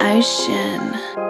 Ocean.